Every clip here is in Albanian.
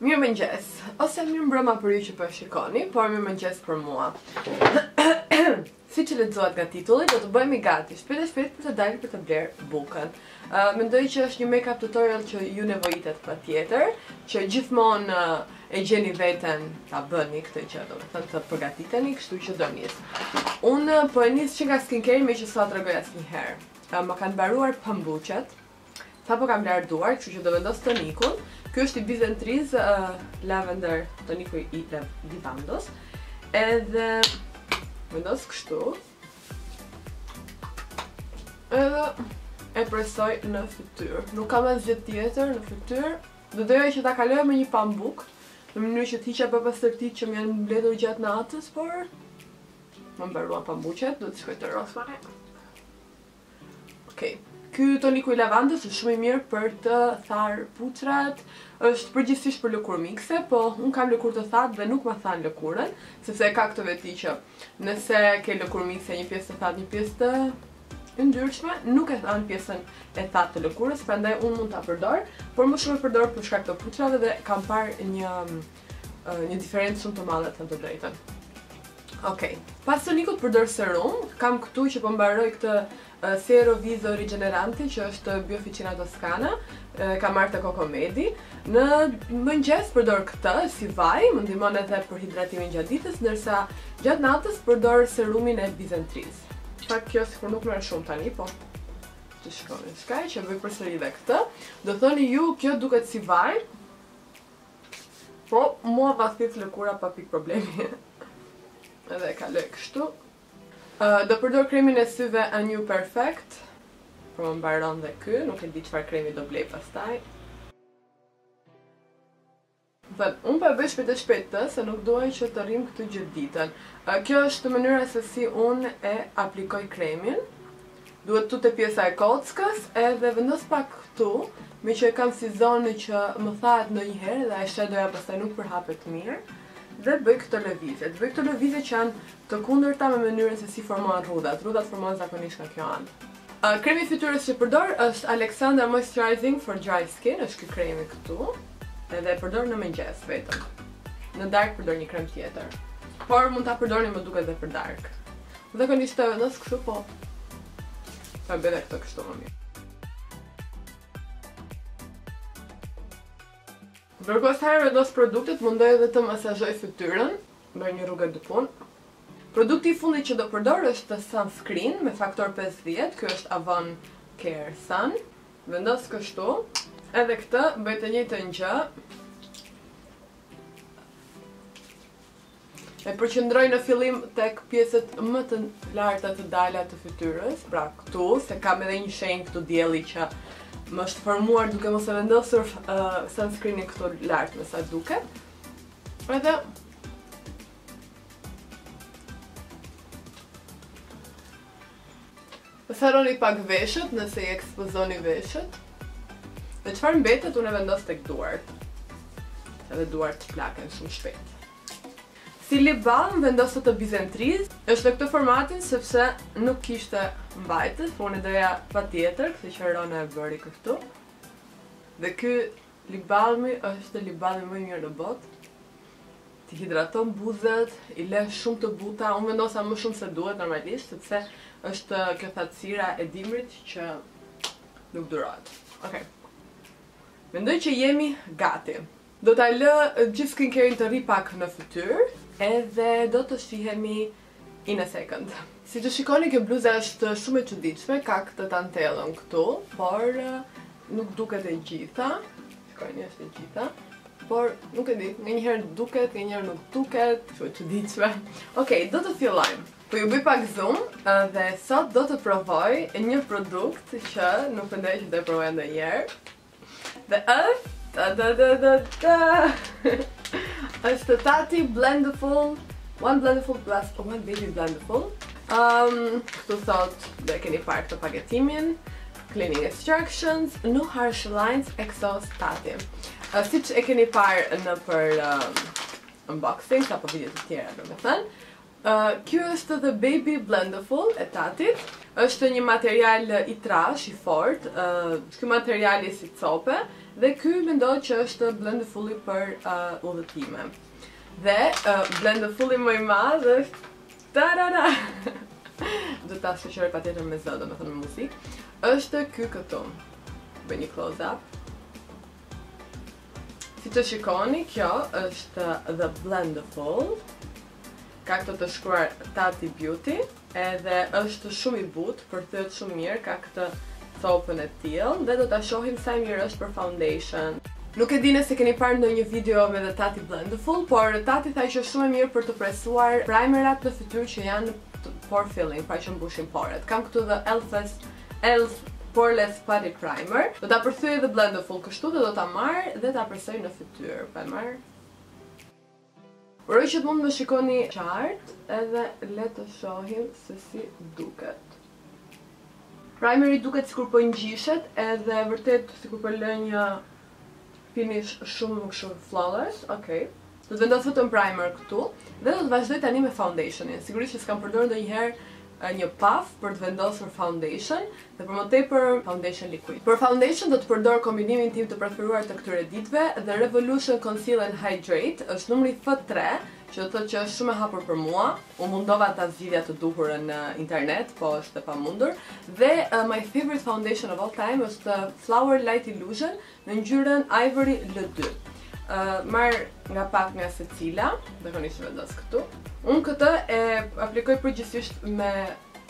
Mirëmëngjes, ose mirëmbrëma për ju që po e shikoni, por mirëmëngjes për mua. Siç e lexohet nga titulli, do të bëhemi gati shpejt e shpejt për të dalë për të blerë bukën. Uh, mendoj që është një make-up tutorial që ju nevojitet patjetër, që gjithmonë uh, e gjeni veten ta bëni këtë gjë, do të thotë të përgatiteni, kështu që do nis. Unë po e nis që nga skincare meqë s'e tregoj asnjëherë. Uh, më kanë mbaruar pambuqet, Sapo kam larë duart, kështu që do vendos tonikun. Ky është i Bizentriz uh, Lavender toniku i lavandës. Edhe vendos kështu. Edhe e presoj në fytyrë. Nuk kam asgjë tjetër në fytyrë. Do doja që ta kaloj me një pambuk, në mënyrë që të hiqja papastërtitë që më janë mbledhur gjatë natës, por më mbaruan pambuqet, do të shkoj te Rossmann-i. Okej. Ky toniku i lavandës është shumë i mirë për të tharë puçrat, është përgjithësisht për lëkurë mikse, po unë kam lëkurë të thatë dhe nuk ma than lëkurën, sepse e ka këtë veti që nëse ke lëkurë mikse një pjesë të thatë, një pjesë të yndyrshme, nuk e than pjesën e thatë të lëkurës, prandaj unë mund ta përdor, por më shumë e përdor për shkak të puçrave dhe kam parë një një diferencë shumë të madhe të them të drejtën. Ok, pas tonikut përdor serum, kam këtë që po mbaroj këtë Siero Viso Rigenerante që është Biofficina Toscana, e kam marrë te koko medi. Në mëngjes përdor këtë si vaj, më ndihmon edhe për hidratimin gjatë ditës, ndërsa gjatë natës përdor serumin e Bizentris. Çfarë kjo sikur nuk merr shumë tani, po të shikoni. S'ka gjë, bëj përsëri dhe këtë. Do thoni ju, kjo duket si vaj, Po mua ma thith lëkura pa pik problemi Edhe e kaloj kështu Do përdor kremin e syve a new perfect Por më mbaron dhe ky Nuk e di çfarë kremi do blej pastaj Unë po e bëj shpejt e shpejt të Se nuk dua që të rrim këtu gjithë ditën Kjo është mënyra se si unë e aplikoj kremin Duhet këtu te pjesa e kockës edhe vendos pak këtu, meqë e kam si zonë që më thahet ndonjëherë dhe eyeshadow-ja pastaj nuk përhapet mirë, dhe bëj këto lëvizje. Të bëj këto lëvizje që janë të kundërta me mënyrën se si formohen rrudhat. Rrudhat formohen zakonisht nga kjo anë. Kremi i fytyrës që përdor është Alexandra Moisturizing for Dry Skin, është ky kremi këtu, edhe e përdor në mëngjes vetëm. Në darkë përdor një krem tjetër. Por mund ta përdorni më duket dhe për darkë. Zakonisht ta vendos kështu po Ta bëj këtë kështu më mirë Ndërkohë sa herë vendos produktet, mundohem edhe të masazhoj fytyrën me një rrugë dy punë. Produkti i fundit që do përdor është sunscreen me faktor 50, ky është Avon Care Sun. Vendos kështu. Edhe këtë bëj të njëjtën gjë. E përqendroj në fillim tek pjesët më të larta të dala të fytyrës, pra këtu, se kam edhe një shenjë këtu dielli që më është formuar duke mos e vendosur uh, sunscreenin këtu lart me sa duket. Edhe S'harroni pak veshët nëse i ekspozoni veshët. Dhe çfarë mbetet unë e vendos tek duart. Edhe duart plaken shumë shpejt. Si lip balm vendos atë të Bizentris. Është në këtë format sepse nuk kishte mbajtës, po unë e doja patjetër, kështu që Rona e bëri kështu. Dhe ky Lip balmi është lip balmi më i mirë në botë, t'i hidraton buzët, i lë shumë të buta, unë vendosa më shumë se duhet normalisht, sepse është kjo thatësira e dimrit që nuk durohet. Ok. Mendoj që jemi gati. Do ta lë gjithë skincare-in të rrijë pak në fytyrë, edhe do të shihemi in a second. Siç e shikoni kjo bluzë është shumë e çuditshme, ka këtë tantellën këtu, por nuk duket e gjitha. Shikoni, është e gjitha por nuk e di, nganjëherë duket, nganjëherë nuk duket, shumë e çuditshme. Okej, do të fillojmë. Po ju bëj pak zoom dhe sot do të provoj një produkt që nuk mendoja që do e provoja ndonjëherë. Dhe është Da da da da da është Tati Blendiful One Blendiful plus po me baby Blendiful um, Këtu thotë dhe keni parë këtë paketimin Cleaning instructions No harsh lines XO Tati uh, Siç e keni parë nëpër um, unboxing apo video të tjera domethënë Ky është the baby Blendiful e Tatit është një material i trashë i fortë ky materiali si cope dhe ky mendoj që është Blendifuli për udhëtime dhe Blendifuli më i madh është tarara do ta shoqëroj patjetër me zë domethënë me muzikë është ky këtu bëj një close up Siç shikoni kjo është The Blendiful Ka këto të shkruar Tati Beauty Edhe është shumë i butë, përthyet shumë mirë, ka këtë copën e tillë Dhe do ta shohim sa i mirë është për foundation Nuk e di nëse keni parë ndonjë një video me the Tati Blendiful Por Tati tha që është shumë e mirë për të presuar primerat në fytyrë që janë pore filling, pra që mbushin poret Kam këtu the Elfes elf poreless putty primer do ta përthyej the Blendiful kështu dhe do ta marr dhe ta presoj në fytyrë po e marr Uroj që të mund të më shikoni qartë edhe le të shohim se si duket. Primeri duket sikur po ngjishet edhe vërtet sikur po lë një finish shumë më kështu flawless, ok. Do të vendos vetëm primer këtu dhe do të vazhdoj tani me foundationin. Sigurisht që s'kam përdorur ndonjëherë një puff për të vendosur foundation dhe për më tepër foundation liquid. Për foundation do të përdor kombinimin tim të preferuar të këtyre ditëve the Revolution Conceal and Hydrate, është numri F3, që do të thotë që është shumë e hapur për mua. U mundova ta zgjidhja të duhurën në internet, po është e pamundur. Dhe uh, my favorite foundation of all time është uh, Flower Light Illusion në ngjyrën Ivory L2. Uh, marr nga pak nga secila, zakonisht i vendos këtu. Unë këtë e aplikoj përgjithësisht me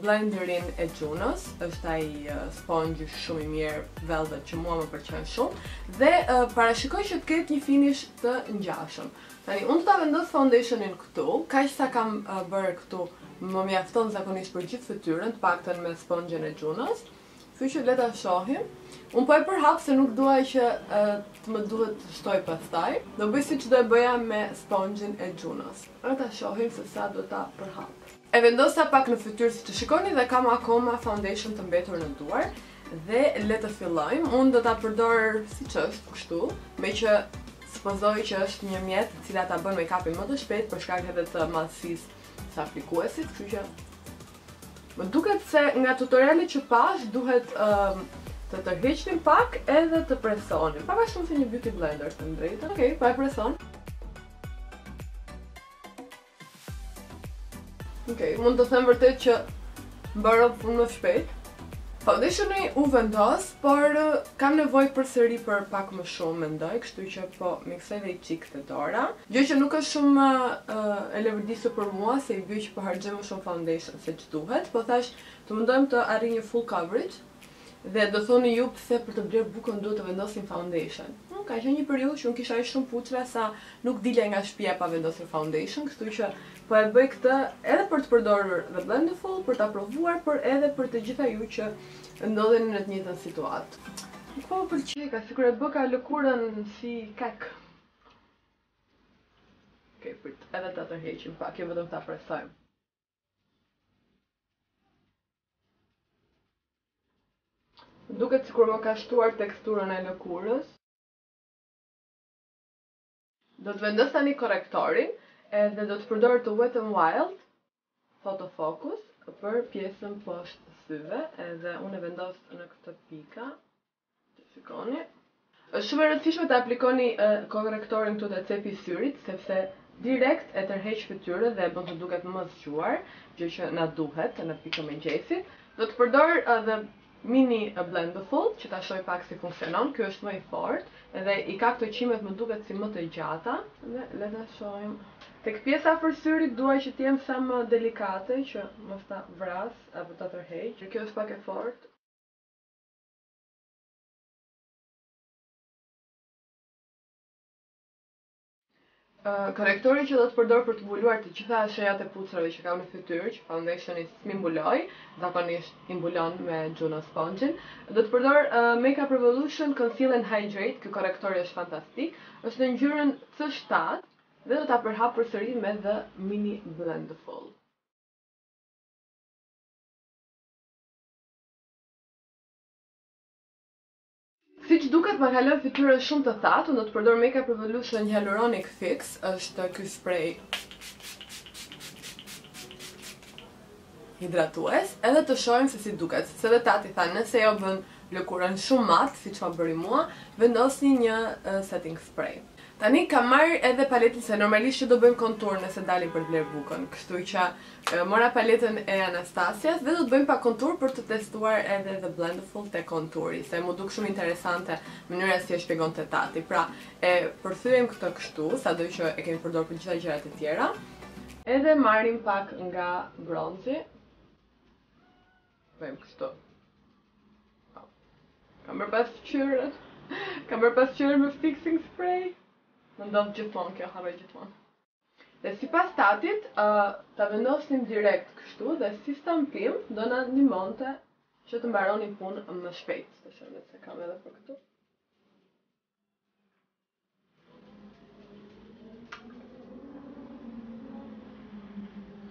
blenderin e Junos, është ai uh, sponge shumë i mirë velvet që mua më pëlqen shumë dhe uh, parashikoj që të ketë një finish të ngjashëm. Tani unë do ta vendos foundationin këtu, kaq sa kam bërë këtu më mjafton zakonisht për gjithë fytyrën, të paktën me spongen e Junos. Kështu që le ta shohim. Unë po e përhap se nuk dua që të më duhet të shtoj pastaj. Do bëj siç do e bëja me spongen e Junos. Le ta shohim se sa do ta përhap. E vendosa pak në fytyrë siç shikoni dhe kam akoma foundation të mbetur në duar dhe le të fillojmë. Unë do ta përdor siç është, kështu, meqë supozoj që është një mjet i cili ta bën make-upin më të shpejtë për shkak edhe të madhësisë së aplikuesit, kështu që më duket se nga tutorialet që pashë duhet ehm, të tërheqim pak edhe të presojmë. Pak a shumë si një beauty blender në të drejtë. Okej, okay, po e preson. Ok, mund të them vërtet që mbaron punë më shpejt. Foundationi u vendos, por uh, kam nevojë përsëri për pak më shumë, mendoj, kështu që po miksoj dhe një çik te dora. Gjë që nuk është shumë uh, e leverdisur për mua, se i bie që po harxhoj më shumë foundation seç duhet, po thashë të mundohem të arrij një full coverage, Dhe do thoni ju pse për të blerë bukën duhet të vendosim foundation. Ëh, ka qenë një periudhë që unë kisha aq shumë puçra sa nuk dilja nga shtëpia pa vendosur foundation, kështu që po e bëj këtë edhe për të përdorur The Blendiful, për ta provuar, por edhe për të gjitha ju që ndodheni në të njëjtën situatë. Nuk po më pëlqeka, sikur e bëka lëkurën si cake. Okej, prit, edhe ta tërheqim pak, jo vetëm ta presojmë. Duket sikur më ka shtuar teksturën e lëkurës. Do të vendos tani korrektorin edhe do të përdor të Wet n Wild Photo Focus për pjesën poshtë syve edhe unë e vendos në këto pika. Të shikoni. Është shumë e rëndësishme të aplikoni korrektorin këtu te cepi i syrit, sepse direkt e tërheq fytyrën dhe e bën të duket më zgjuar, gjë që na duhet në pikë të mëngjesit. Do të përdor edhe Mini Blendiful që ta shoh pak si funksionon. Ky është më i fortë dhe i ka këto qimet më duket si më të gjata. Dhe le ta shohim. Tek pjesa afër syrit dua që të jem sa më delikate që mos ta vras apo ta tërheq. Kjo është pak e fortë. Korrektori që do të përdor për të mbuluar të gjitha shejat e puçrave që kam në fytyrë, që foundationi s'm'i mbuloi, zakonisht i mbulon me Juno Sponge-in, do të përdor uh, Makeup Revolution Conceal and Hydrate, ky korrektori është fantastik, është në ngjyrën C7 dhe do ta përhap përsëri me The Mini Blendiful. Siç duket ma ka lënë fytyrën shumë të thatë, unë do të përdor Makeup Revolution Hyaluronic Fix, është ky sprej hidratues, edhe të shohim se si duket, sepse dhe Tati tha nëse jua bën lëkurën shumë mat, siç ma bëri mua, vendosni një setting spray. Tani kam marrë edhe paletën se normalisht që do bëjmë kontur nëse dalim për të blerë bukën, kështu që Mora paletën e Anastasias dhe do të bëjmë pak kontur për të testuar edhe The Blendiful te konturi, se mu duk shumë interesante mënyra si e shpjegonte Tati. Pra, e përthyejmë këtë kështu, sado që e kemi përdor për gjitha gjërat e tjera. Edhe marrim pak nga bronzi. Bëjmë kështu. Kam bërë pasqyrën. Kam bërë pasqyrën me fixing spray. Më ndodh gjithmonë kjo, harroj gjithmonë. Dhe sipas Tatit, ta vendosnim direkt kështu dhe si stampim do na ndihmonte që të mbaronim punë më shpejt. Të shohim nëse kam edhe për këtu.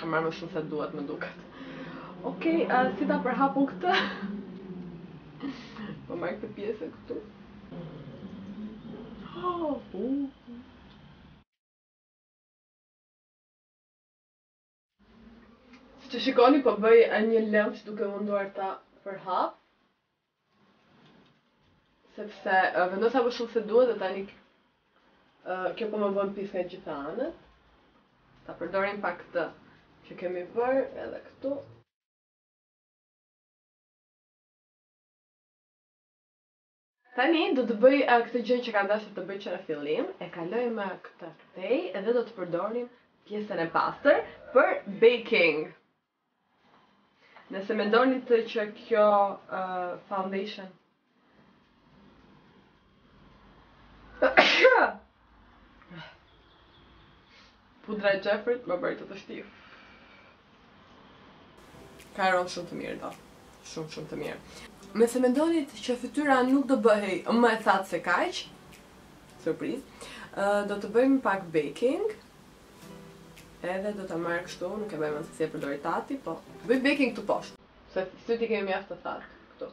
Kam marrë më shumë se duhet, më duket. Okej, okay, si ta përhapun këtë? Po marr këtë pjesë këtu. Oh, uh. Siç e shikoni po bëj një lëmsh duke munduar ta përhap. Sepse vendosa më shumë se duhet dhe tani kjo po më bën pis nga gjitha anët. Ta përdorim pak këtë që kemi bërë edhe këtu. Tani do të bëj këtë gjënë që kam dashur të bëj që në fillim, e kalojmë këtë këtej dhe do të përdorim pjesën e pastër për baking. Nëse mendonit që kjo uh, foundation Pudra e Xhefrit më bëri të teshtij. Ka erë shumë të mirë though. Shumë shumë të mirë. Nëse mendonit që fytyra nuk do bëhej më e thatë se kaq, surprizë, uh, do të bëjmë pak baking. Edhe do ta marr kështu, nuk e di se si e përdori Tati, po bëj baking këtu poshtë. Se sytë i kemi mjaft të thatë këtu.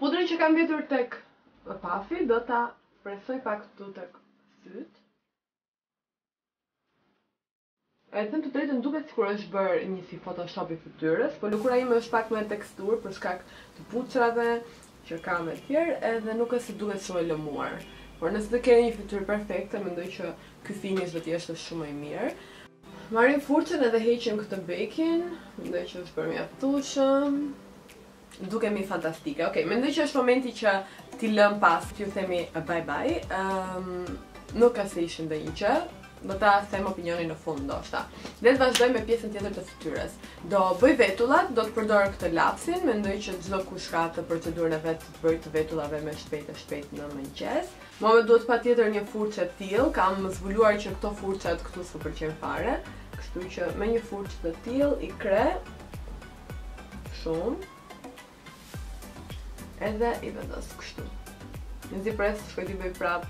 Pudrën që ka mbetur tek pafi do ta presoj pak këtu tek sytë. E them të drejtën duket sikur është bërë një si photoshop i fytyrës, por lëkura ime është pak me teksturë për shkak të puçrave që kam e tjerë, edhe nuk është se duket shumë e lëmuar. Por nëse ti ke një fytyrë perfekte, mendoj që ky finish do të jetë shumë më i mirë. Marrim furçën edhe heqim këtë baking, mendoj që është bërë mjaftueshëm. Dukemi fantastike. Okej, mendoj që është momenti që t'i lëmë pas, t'u themi bye bye. Ëm ehm, nuk ka se ishin ndonjë gjë. Do ta them opinionin në fund ndoshta. Le të vazhdojmë me pjesën tjetër të fytyrës. Do bëj vetullat, do të përdor këtë lapsin, mendoj që çdokush ka atë procedurën e vet të bërjes të vetullave me shpejt e shpejt në mëngjes. Mua më duhet patjetër një furçë e tillë, kam zbuluar që këto furçat këtu s'më pëlqejnë fare, kështu që me një furçë të tillë i kreh shumë edhe i vendos kështu në zi pres shkoj t'i bëj prap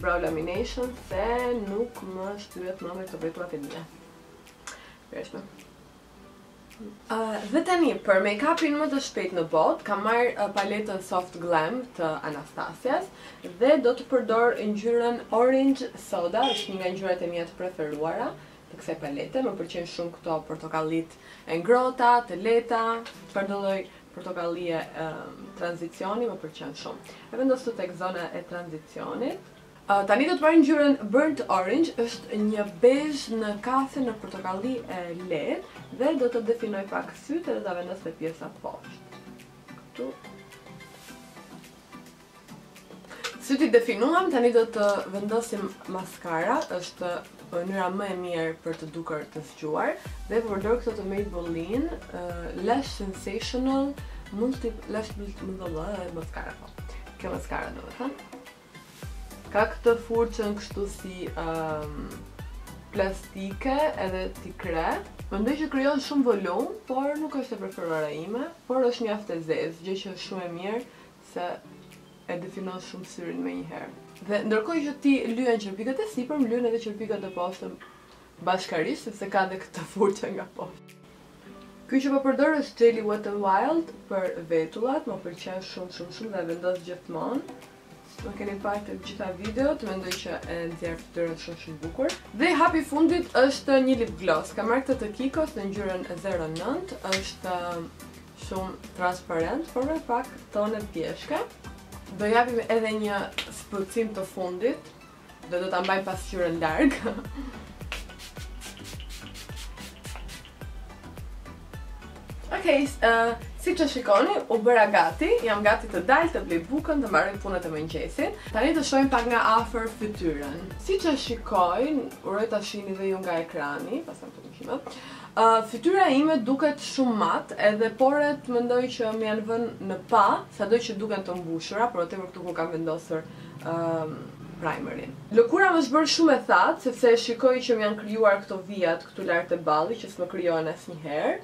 brow lamination se nuk më shtyhet më me këto vetullat e mia të përditshme uh, dhe tani për make-upin më të shpejt në botë kam marrë uh, paletën soft glam të Anastasias dhe do të përdor ngjyrën orange soda është një nga ngjyrat e mia të preferuara Të kësaj palete, më pëlqejnë shumë këto portokallit e ngrohta, të lehta, çfarëdo lloj portokallie tranzicioni më pëlqen shumë. E vendos tek zona e tranzicionit. Tani do të marr ngjyrën burnt orange, është një bezh në kafe në portokalli e lehtë dhe do të definoj pak sytë dhe ta vendos te pjesa poshtë. Këtu. Sytë i definuam, tani do të vendosim maskara, është mënyra më e mirë për të dukur të zgjuar dhe po përdor këtë të Maybelline uh, Lash Sensational Multi Lash Multi Multi maskara po. Kjo maskara do të thotë. Ka këtë furçën kështu si um, plastike edhe t'i kreh. Mendoj që krijon shumë volum, por nuk është e preferuara ime, por është mjaft e zezë, gjë që është shumë e mirë se e definon shumë syrin menjëherë. Dhe ndërkohë që t'i lyen qerpikat e sipërm, lyen edhe qerpikat e poshtëm bashkarisht, sepse ka dhe këtë furçe nga poshtë. Ky që po përdor është xheli i Wet n Wild për vetullat, më pëlqen shumë shumë shumë dhe e vendos gjithmonë. Më keni parë te gjitha videot, mendoj që e nxjerr fytyrën shumë shumë bukur. Dhe hapi i fundit është një lip gloss. Kam marrë këtë të Kikos në ngjyrën 09, është Shumë transparent, por me pak tone pjeshke. Do japim edhe një sprucim të fundit dhe do ta mbajmë pasqyrën larg. Okej, okay, siç e shikoni, u bëra gati, jam gati të dal të blej bukën të mbaroj punët e mëngjesit. Tani ta shohim pak nga afër fytyrën. Siç e shikoj unë, uroj ta shihni dhe ju nga ekrani, pas në të në Fytyra ime duket shumë mat, edhe poret mendoj që më janë vënë në pah, sado që duken të mbushura, për më tepër këtu ku kam vendosur primerin. Lëkura më është bërë shumë e thatë, sepse e shikoj që më janë krijuar këto vijat këtu lart te balli që s'më krijohen asnjëherë,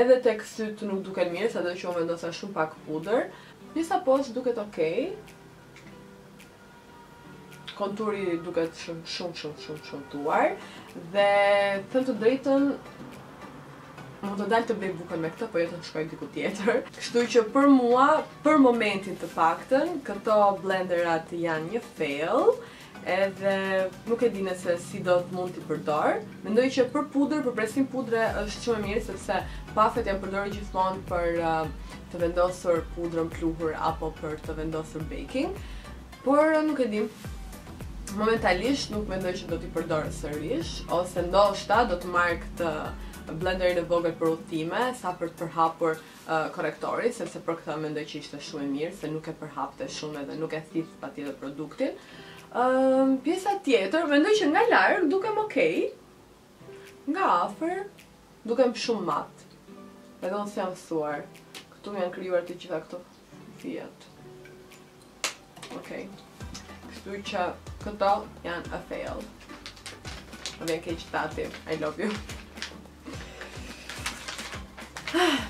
edhe te sytë nuk duken mirë, sado që unë vendosa shumë pak pudër. Pjesa poshtë duket ok. konturi duket shumë shumë shumë shumë shumë i shuar dhe thënë të drejtën mund të dal të blej bukën me këtë, po jo të shkoj diku tjetër. Kështu që për mua, për momentin të paktën, këto blenderat janë një fail, edhe nuk e di se si do të mund t'i përdor. Mendoj që për pudër, për presim pudre, është shumë e mirë, sepse pafet janë përdorur gjithmonë për uh, të vendosur pudrën pluhur apo për të vendosur baking, por nuk e di. Momentalisht nuk mendoj që do t'i përdor sërish, ose ndoshta do të marr këtë blenderin e vogël për udhëtime, sa për të përhapur uh, korrektorin, sepse për këtë mendoj që ishte shumë e mirë, se nuk e përhapte shumë edhe nuk e thith patjetër produktin. Uh, pjesa tjetër, mendoj që nga larg dukem okej, Nga afër, dukem shumë mat. Edhe unë s'jam mësuar. Këtu janë krijuar të gjitha këto fijat. Okej. Kështu që këto janë a fail. Më vjen keq Tati. I love you.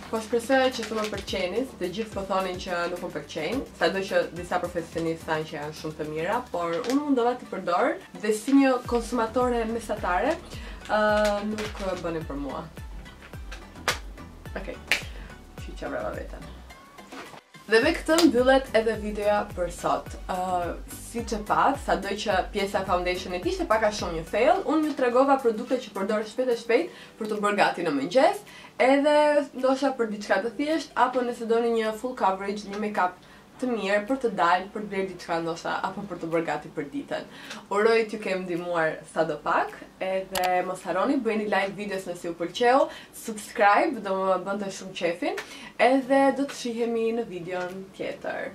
Po shpresoja që të më pëlqenin, të gjithë po thonin që nuk më pëlqejnë, sado që disa profesionistë thanë që janë shumë të mira, por u mundova t'i përdor Dhe si një konsumatore mesatare, nuk bënin për mua. Okej, që që vreva vetën. Dhe me këtë mbyllet edhe videoja për sot. Siç e patë, sado që pjesa e foundationit ishte pak a shumë një fail, unë ju tregova produkte që përdor shpejt e shpejt për t'u bërë gati në mëngjes, edhe ndoshta për diçka të thjeshtë, apo nëse doni një full coverage, një make-up të mirë për të dalë për të blerë diçka ndoshta apo për t'u bërë gati për ditën. Uroj t'ju kem ndihmuar sado pak, edhe mos harroni bëjini like videos nëse ju pëlqeu, subscribe do më bënte shumë qejfin, edhe do të shihemi në videon tjetër.